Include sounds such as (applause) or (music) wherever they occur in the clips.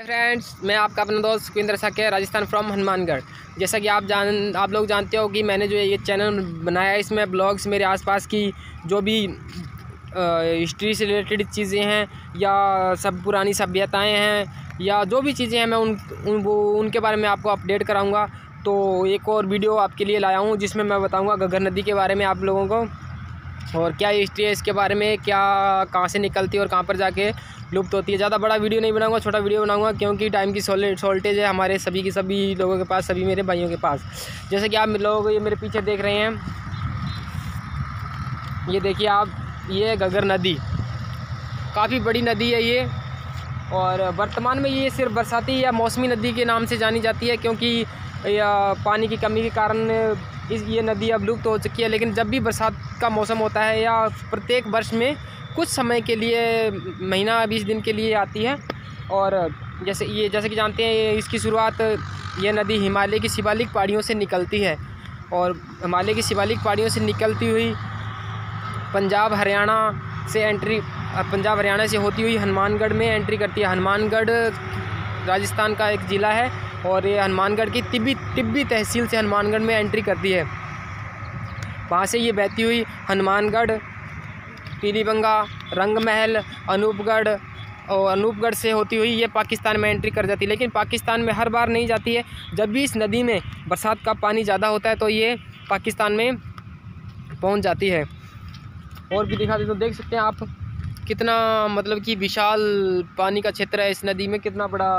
Friends मैं आपका अपना दोस्त सुखविंदर सके राजस्थान फ्रॉम हनुमानगढ़। जैसा कि आप जान आप लोग जानते हो कि मैंने जो ये चैनल बनाया है इसमें ब्लॉग्स मेरे आसपास की जो भी हिस्ट्री से रिलेटेड चीज़ें हैं या सब पुरानी सभ्यताएँ हैं या जो भी चीज़ें हैं मैं उन, उन वो उनके बारे में आपको अपडेट कराऊँगा। तो एक और वीडियो आपके लिए लाया हूँ जिसमें मैं बताऊँगा गगर नदी के बारे में आप लोगों को। और क्या हिस्ट्री है इसके बारे में, क्या, कहाँ से निकलती है और कहाँ पर जाके लुप्त होती है। ज़्यादा बड़ा वीडियो नहीं बनाऊँगा, छोटा वीडियो बनाऊँगा, क्योंकि टाइम की शॉर्टेज है हमारे सभी की, सभी लोगों के पास, सभी मेरे भाइयों के पास। जैसे कि आप लोग ये मेरे पीछे देख रहे हैं। ये देखिए आप, ये गगर नदी। काफ़ी बड़ी नदी है ये। और वर्तमान में ये सिर्फ़ बरसाती या मौसमी नदी के नाम से जानी जाती है, क्योंकि या पानी की कमी के कारण इस ये नदी अब लुप्त हो चुकी है। लेकिन जब भी बरसात का मौसम होता है या प्रत्येक वर्ष में कुछ समय के लिए, महीना, बीस दिन के लिए आती है। और जैसे ये, जैसे कि जानते हैं इसकी शुरुआत, ये नदी हिमालय की शिवालिक पहाड़ियों से निकलती है। और हिमालय की शिवालिक पहाड़ियों से निकलती हुई पंजाब, हरियाणा से एंट्री पंजाब, हरियाणा से होती हुई हनुमानगढ़ में एंट्री करती है। हनुमानगढ़ राजस्थान का एक ज़िला है और ये हनुमानगढ़ की तिब्बी तिब्बी तहसील से हनुमानगढ़ में एंट्री करती है। वहाँ से ये बहती हुई हनुमानगढ़, पीलीबंगा रंग महल अनूपगढ़ और अनूपगढ़ से होती हुई ये पाकिस्तान में एंट्री कर जाती है। लेकिन पाकिस्तान में हर बार नहीं जाती है। जब भी इस नदी में बरसात का पानी ज़्यादा होता है तो ये पाकिस्तान में पहुँच जाती है। और भी दिखा दे तो देख सकते हैं आप कितना मतलब कि विशाल पानी का क्षेत्र है इस नदी में, कितना बड़ा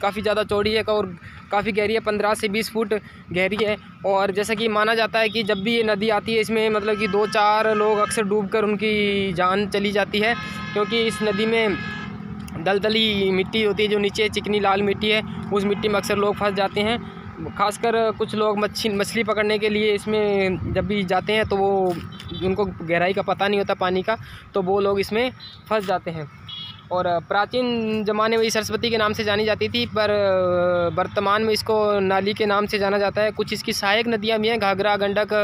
काफ़ी ज़्यादा चौड़ी है और काफ़ी गहरी है, पंद्रह से बीस फुट गहरी है। और जैसा कि माना जाता है कि जब भी ये नदी आती है, इसमें मतलब कि दो चार लोग अक्सर डूब कर उनकी जान चली जाती है, क्योंकि इस नदी में दलदली मिट्टी होती है, जो नीचे चिकनी लाल मिट्टी है, उस मिट्टी में अक्सर लोग फंस जाते हैं। खासकर कुछ लोग मच्छी, मछली पकड़ने के लिए इसमें जब भी जाते हैं तो वो उनको गहराई का पता नहीं होता, पानी का तो वो लोग इसमें फंस जाते हैं। और प्राचीन ज़माने में सरस्वती के नाम से जानी जाती थी पर वर्तमान में इसको नाली के नाम से जाना जाता है। कुछ इसकी सहायक नदियाँ भी हैं घाघरा गंडक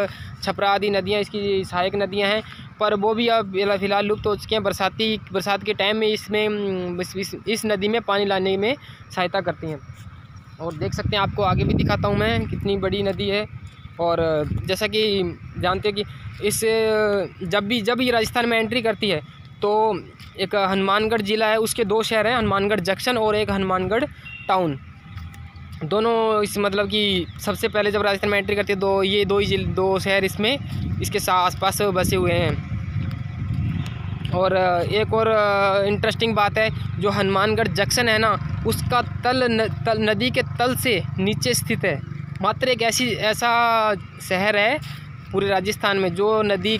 छपरा आदि नदियाँ इसकी सहायक नदियाँ हैं पर वो भी अब फ़िलहाल लुप्त हो चुके हैं। बरसाती बरसात के टाइम में इसमें इस, इस, नदी में पानी लाने में सहायता करती हैं। और देख सकते हैं आपको आगे भी दिखाता हूँ मैं कितनी बड़ी नदी है। और जैसा कि जानते हैं कि इस जब भी जब ये राजस्थान में एंट्री करती है तो एक हनुमानगढ़ ज़िला है उसके दो शहर हैं हनुमानगढ़ जंक्शन और एक हनुमानगढ़ टाउन। दोनों इस मतलब कि सबसे पहले जब राजस्थान में एंट्री करती दो ये दो ही दो शहर इसमें इसके आस पास बसे हुए हैं। और एक और इंटरेस्टिंग बात है जो हनुमानगढ़ जंक्शन है ना उसका तल, न, तल नदी के तल से नीचे स्थित है। मात्र एक ऐसी ऐसा शहर है पूरे राजस्थान में जो नदी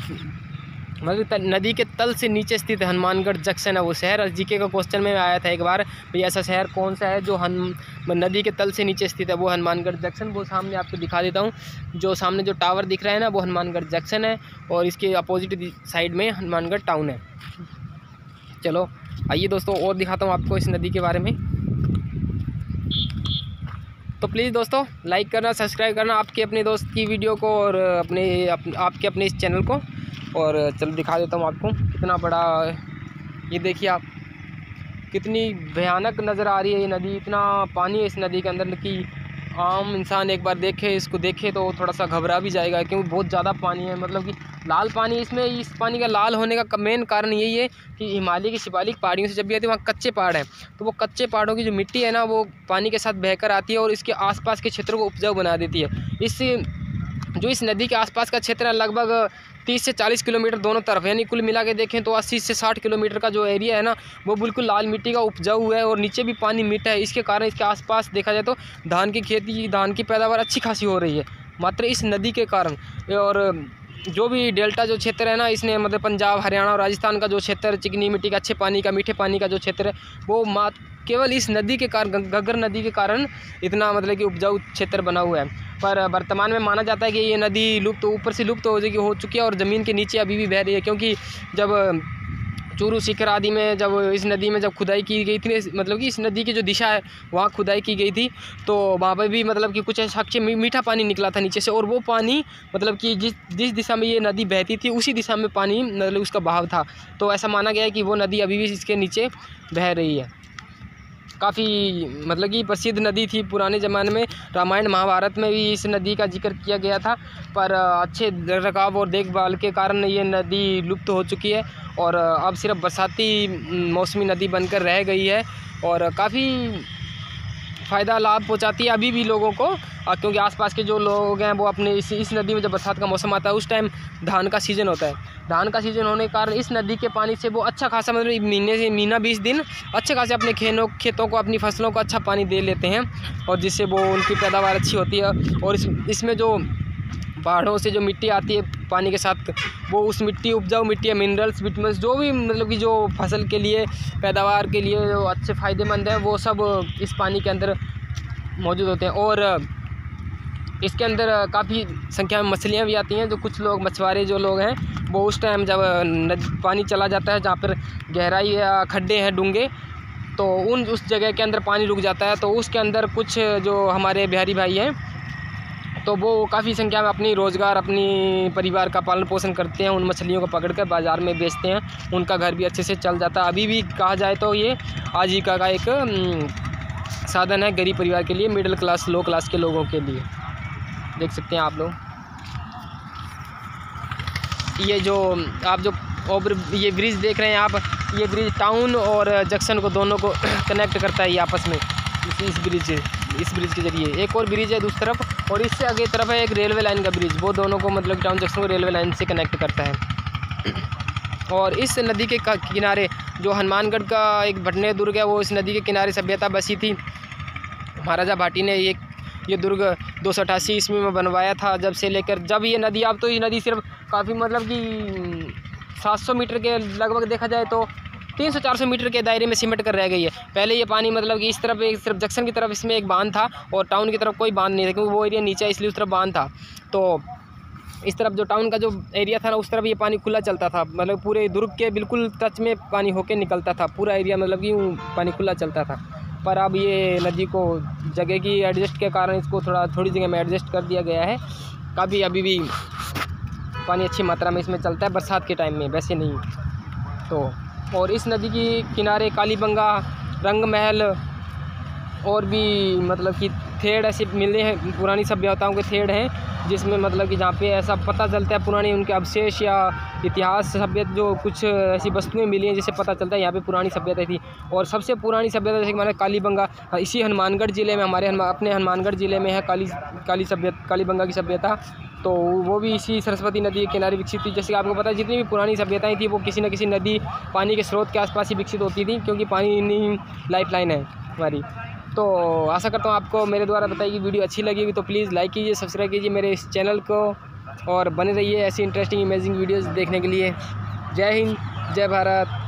मतलब नदी के तल से नीचे स्थित हनुमानगढ़ जंक्शन है वो शहर। जीके का क्वेश्चन में आया था एक बार भाई ऐसा शहर कौन सा है जो हन नदी के तल से नीचे स्थित है वो हनुमानगढ़ जंक्शन। वो सामने आपको दिखा देता हूँ जो सामने जो टावर दिख रहा है ना वो हनुमानगढ़ जंक्शन है। और इसके अपोजिट साइड में हनुमानगढ़ टाउन है। चलो आइए दोस्तों और दिखाता हूँ आपको इस नदी के बारे में। तो प्लीज़ दोस्तों लाइक करना सब्सक्राइब करना आपके अपने दोस्त की वीडियो को और अपने अप, आपके अपने इस चैनल को। और चलो दिखा देता हूँ आपको कितना बड़ा ये देखिए आप, कितनी भयानक नज़र आ रही है ये नदी, इतना पानी है इस नदी के अंदर कि आम इंसान एक बार देखे, इसको देखे तो थोड़ा सा घबरा भी जाएगा क्योंकि बहुत ज़्यादा पानी है मतलब कि लाल पानी, इसमें इस पानी का लाल होने का, मेन कारण यही है कि हिमालय की शिवालिक पहाड़ियों से जब भी आती है, वहाँ कच्चे पहाड़ हैं। तो वो कच्चे पहाड़ों की जो मिट्टी है ना, वो पानी के साथ बहकर आती है और इसके आसपास के क्षेत्रों को उपजाऊ बना देती है। इस जो इस नदी के आसपास का क्षेत्र है, लगभग तीस से चालीस किलोमीटर दोनों तरफ़, यानी कुल मिला के देखें तो अस्सी से साठ किलोमीटर का जो एरिया है ना, वो बिल्कुल लाल मिट्टी का उपजाऊ है और नीचे भी पानी मीठा है। इसके कारण इसके आसपास देखा जाए तो धान की खेती, धान की पैदावार अच्छी खासी हो रही है, मात्र इस नदी के कारण। और जो भी डेल्टा जो क्षेत्र है ना, इसने मतलब पंजाब, हरियाणा और राजस्थान का जो क्षेत्र चिकनी मिट्टी का अच्छे पानी का, मीठे पानी का जो क्षेत्र है, वो मात, केवल इस नदी के कारण घग्गर नदी के कारण इतना मतलब कि उपजाऊ क्षेत्र बना हुआ है। पर वर्तमान में माना जाता है कि ये नदी लुप्त तो ऊपर से लुप्त हो जाएगी हो चुकी है और ज़मीन के नीचे अभी भी बह रही है, क्योंकि जब चूरू शिखर आदि में जब इस नदी में जब खुदाई की गई थी मतलब कि इस नदी की जो दिशा है, वहाँ खुदाई की गई थी तो वहाँ पर भी मतलब कि कुछ अच्छे मीठा पानी निकला था नीचे से और वो पानी मतलब कि जिस जिस दिशा में ये नदी बहती थी, उसी दिशा में पानी मतलब उसका बहाव था। तो ऐसा माना गया है कि वो नदी अभी भी इसके नीचे बह रही है। काफ़ी मतलब कि प्रसिद्ध नदी थी पुराने ज़माने में। रामायण महाभारत में भी इस नदी का ज़िक्र किया गया था, पर अच्छे रखाव और देखभाल के कारण ये नदी लुप्त हो चुकी है और अब सिर्फ़ बरसाती मौसमी नदी बनकर रह गई है और काफ़ी फ़ायदा लाभ पहुँचाती है अभी भी लोगों को क्योंकि आसपास के जो लोग हैं वो अपने इस इस नदी में जब बरसात का मौसम आता है, उस टाइम धान का सीज़न होता है। धान का सीज़न होने के कारण इस नदी के पानी से वो अच्छा खासा मतलब महीने से महीना, बीस दिन अच्छे खासे अपने खेनों, खेतों को, अपनी फ़सलों को अच्छा पानी दे लेते हैं और जिससे वो उनकी पैदावार अच्छी होती है और इस, इसमें जो पहाड़ों से जो मिट्टी आती है पानी के साथ, वो उस मिट्टी उपजाऊ मिट्टी है मिनरल्स विटमिनस जो भी मतलब कि जो फ़सल के लिए, पैदावार के लिए जो अच्छे फ़ायदेमंद है, वो सब इस पानी के अंदर मौजूद होते हैं और इसके अंदर काफ़ी संख्या में मछलियाँ भी आती हैं, जो कुछ लोग, मछुआरे जो लोग हैं, वो उस टाइम जब पानी चला जाता है, जहाँ पर गहराई या खड्डे हैं डूँगे तो उन, उस जगह के अंदर पानी रुक जाता है तो उसके अंदर कुछ, जो हमारे बिहारी भाई हैं तो वो काफ़ी संख्या में अपनी रोज़गार, अपनी परिवार का पालन पोषण करते हैं, उन मछलियों को पकड़ कर बाज़ार में बेचते हैं, उनका घर भी अच्छे से चल जाता है। अभी भी कहा जाए तो ये आजीविका का एक साधन है गरीब परिवार के लिए, मिडिल क्लास, लो क्लास के लोगों के लिए। देख सकते हैं आप लोग। ये जो आप जो ओवर ये ब्रिज देख रहे हैं आप ये ब्रिज टाउन और जंक्शन को दोनों को (clears throat) कनेक्ट करता है ये आपस में। इस, इस ब्रिज इस ब्रिज के ज़रिए। एक और ब्रिज है दूसरी तरफ़ और इससे आगे तरफ़ है एक रेलवे लाइन का ब्रिज। वो दोनों को मतलब टाउन जंक्शन को रेलवे लाइन से कनेक्ट करता है। और इस नदी के किनारे जो हनुमानगढ़ का एक भटने दुर्ग है वो इस नदी के किनारे सभ्यता बसी थी। महाराजा भाटी ने ये ये दुर्ग दो सौ अठासी ईस्वी में बनवाया था जब से लेकर जब ये नदी, अब तो ये नदी सिर्फ़ काफ़ी मतलब कि सात सौ मीटर के लगभग देखा जाए तो तीन सौ चार सौ मीटर के दायरे में सिमट कर रह गई है। पहले ये पानी मतलब कि इस तरफ़ एक, सिर्फ़ जंक्शन की तरफ़ इसमें एक बाँध था और टाउन की तरफ़ कोई बाँध नहीं था क्योंकि वो एरिया नीचे इसलिए उस तरफ़ बाँध था। तो इस तरफ़ जो टाउन का जो एरिया था ना, उस तरफ़ ये पानी खुला चलता था। मतलब पूरे दुर्ग के बिल्कुल टच में पानी होके निकलता था। पूरा एरिया मतलब कि पानी खुला चलता था। पर अब ये नदी को जगह की एडजस्ट के कारण इसको थोड़ा, थोड़ी जगह में एडजस्ट कर दिया गया है। कभी अभी भी पानी अच्छी मात्रा में इसमें चलता है, बरसात के टाइम में, वैसे नहीं। तो और इस नदी के किनारे कालीबंगा रंग महल और भी मतलब कि थेड़ ऐसे मिले हैं, पुरानी सभ्यताओं के थेड़ हैं। जिसमें मतलब कि जहाँ पे ऐसा पता चलता है पुरानी उनके अवशेष या इतिहास सभ्यता जो कुछ ऐसी वस्तुएँ मिली हैं जिससे पता चलता है यहाँ पे पुरानी सभ्यता थी। और सबसे पुरानी सभ्यता जैसे कि हमारे कालीबंगा इसी हनुमानगढ़ ज़िले में हमारे हनुमा, अपने हनुमानगढ़ ज़िले में है काली काली सभ्यता कालीबंगा की सभ्यता। तो वो भी इसी सरस्वती नदी के किनारे विकसित थी। जैसे कि आपको पता है जितनी भी पुरानी सभ्यताएँ थी वो किसी न किसी नदी पानी के स्रोत के आसपास ही विकसित होती थी क्योंकि पानी लाइफ लाइन है हमारी। तो आशा करता हूँ आपको मेरे द्वारा बताई कि वीडियो अच्छी लगी तो प्लीज़ लाइक कीजिए, सब्सक्राइब कीजिए मेरे इस चैनल को और बने रहिए ऐसी इंटरेस्टिंग इमेजिंग वीडियोज़ देखने के लिए। जय हिंद, जय भारत।